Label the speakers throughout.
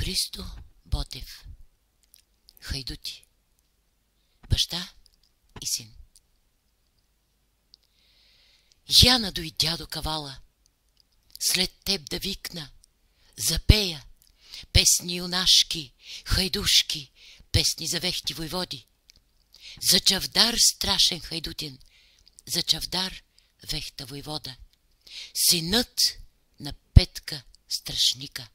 Speaker 1: Христо Ботев Хайдути Баща и син Яна дой дядо кавала, след теб да викна, запея, песни юнашки, хайдушки, песни за вехти войводи. За чавдар страшен хайдутин, за чавдар вехта войвода. Синът на Петка страшника.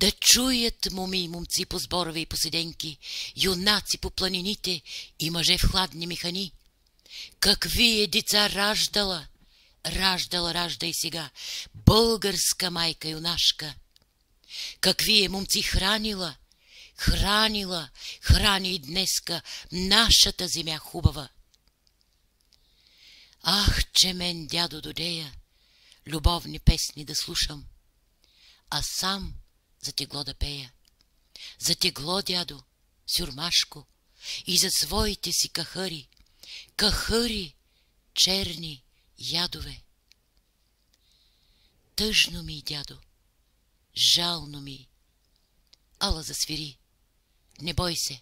Speaker 1: Да чуят моми и момци по сборове и поседенки, юнаци по планините и мъже в хладни механи. Какви е деца раждала, раждала, ражда и сега, българска майка юнашка. Какви е момци хранила, хранила, храни и днеска нашата земя хубава. Ах, че мен, дядо Додея, любовни песни да слушам, а сам за тегло да пея. За тегло, дядо, сюрмашко, и за своите си кахъри, кахъри, черни ядове. Тъжно ми, дядо, жално ми. Ала засвири, не бой се.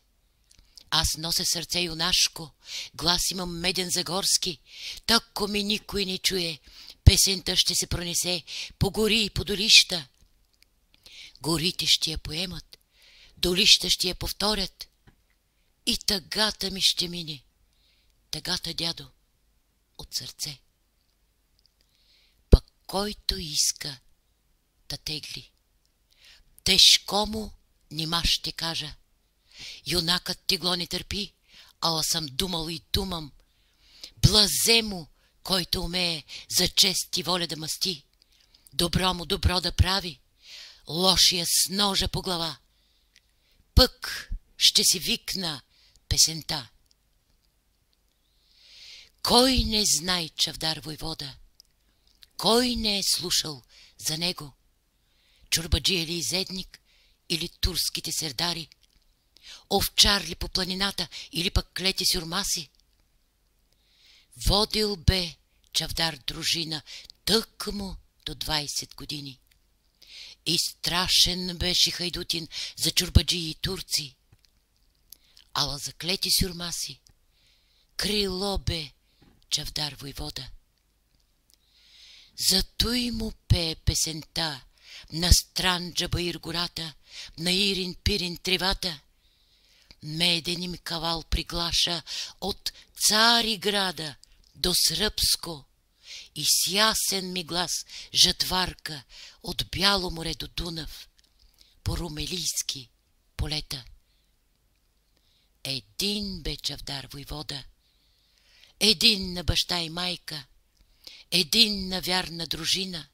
Speaker 1: Аз нося сърце юнашко, глас имам меден загорски, тако ми никой не чуе, песента ще се пронесе по гори и по долища. Горите ще я поемат, долища ще я повторят и тъгата ми ще мине. Тъгата, дядо, от сърце. Пък който иска да тегли. Тежко му нима ще кажа. Юнакът тегло не търпи, ала съм думал и думам. Блазе му, който умее за чест и воля да масти. Добро му добро да прави, лошия с ножа по глава. Пък ще си викна песента. Кой не знае Чавдар войвода? Кой не е слушал за него? Чурбаджи или изедник, или турските сердари? Овчар ли по планината, или пък клети сюрмаси? Водил бе Чавдар дружина тъкмо до 20 години. И страшен беше Хайдутин за чурбаджи и турци. Ала за клети сюрмаси крило бе Чавдар войвода. Зато и му пее песента на Странджа Баир гората, на Ирин Пирин тревата. Меден им кавал приглаша от цари града до Сръбско и с ясен ми глас жатварка от Бяло море до Дунав, по румелийски полета. Един бе Чавдар войвода, един на баща и майка, един на вярна дружина.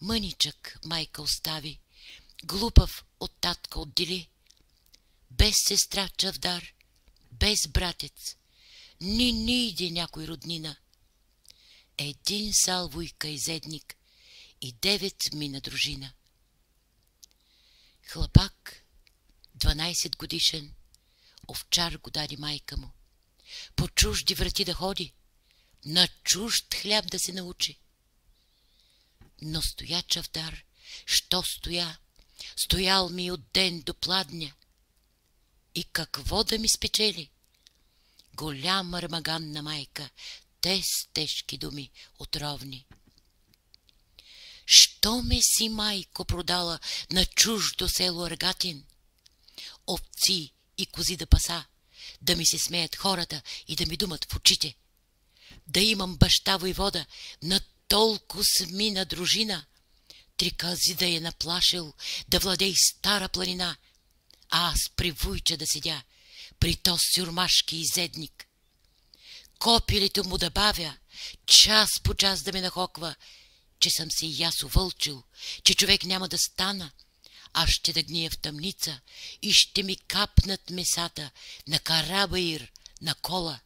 Speaker 1: Мъничък майка остави, глупав от татка отдели, без сестра Чавдар, без братец, ни ниде някой роднина. Един сал вуйка и девет мина дружина. Хлапак, 12 годишен, овчар го даде майка му по чужди врати да ходи, на чужд хляб да се научи. Но стоя чавдар, що стоя, стоял ми от ден до пладня. И какво да ми спечели? Голяма армаганна майка, те с тежки думи отровни. Що ме си, майко, продала на чуждо село Аргатин? Овци и кози да паса, да ми се смеят хората и да ми думат в очите. Да имам баща войвода на толкова смина дружина, три кази да е наплашил, да владей стара планина, а аз при вуйча да седя, при то сюрмашки и зедник. Копилите му да бавя, час по час да ме нахоква, че съм се и аз увълчил, че човек няма да стана, аз ще да гния в тъмница и ще ми капнат месата на карабаир, на кола.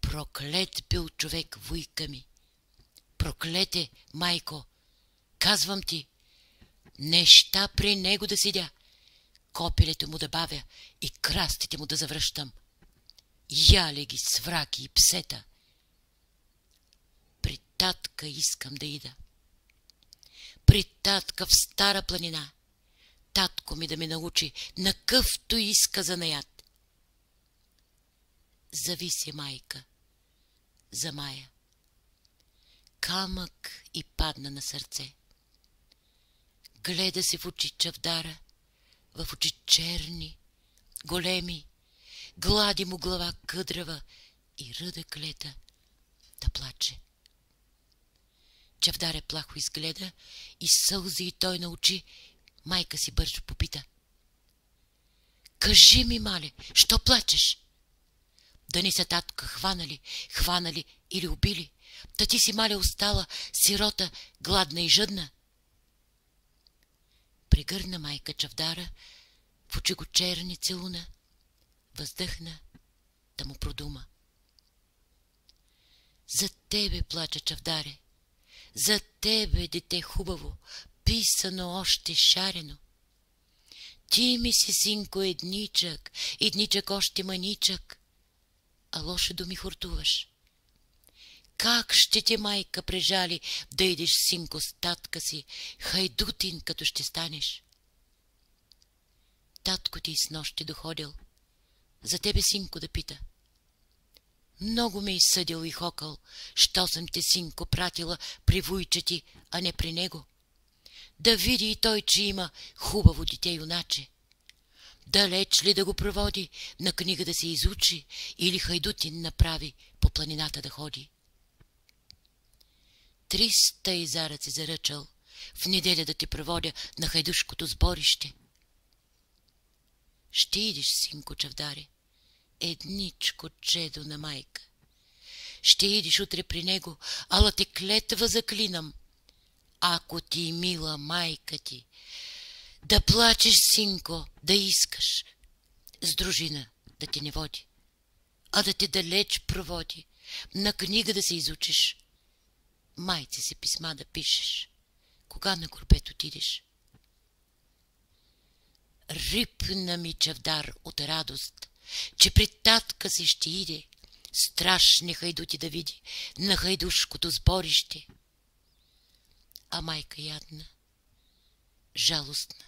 Speaker 1: Проклет бил човек, вуйка ми. Проклете, майко, казвам ти, неща при него да седя, копилето му да бавя и крастите му да завръщам. Я ли ги свраки и псета? При татка искам да ида при татка в стара планина. Татко ми да ме научи на къвто иска занаят. Зависи майка за Мая. Камък и падна на сърце. Гледа се в очи чавдара, в очи черни, големи, глади му глава къдрава и ръда клета да плаче. Чавдаре плахо изгледа и сълзи и той на очи. Майка си бързо попита. Кажи ми, мале, що плачеш? Да ни се татка хванали, хванали или убили. Та ти си, мале, остала сирота, гладна и жъдна. Пригърна майка чавдара, в очи го черни целуна, въздъхна да му продума. За тебе плача чавдаре, за тебе, дете хубаво, писано още шарено. Ти ми си, синко, едничък, едничък още маничък, а лошо думи хортуваш. Как ще те майка прежали да идеш, синко, с татка си, хайдутин, като ще станеш? Татко ти с нощи доходил, за тебе, синко, да пита. Много ме изсъдил и хокъл, що съм те, синко, пратила при вуйча ти, а не при него. Да види и той, че има хубаво дете юначе. Далеч ли да го проводи, на книга да се изучи или хайдутин направи по планината да ходи? Триста изаръци заръчал в неделя да те проводя на хайдушкото сборище. Ще идиш, синко чавдаре, едничко чедо на майка. Ще идиш утре при него, ала те клетва заклинам. Ако ти мила майка ти, да плачеш, синко, да искаш, с дружина да те не води, а да те далеч проводи, на книга да се изучиш, майци си писма да пишеш, кога на горбет отидеш. Рипна ми чавдар от радост, че при татка си ще иде, страшни хайдути да види на хайдушкото сборище. А майка ядна, жалостна,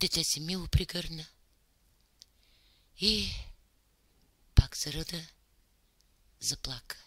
Speaker 1: дете си мило пригърна и пак заръда заплака.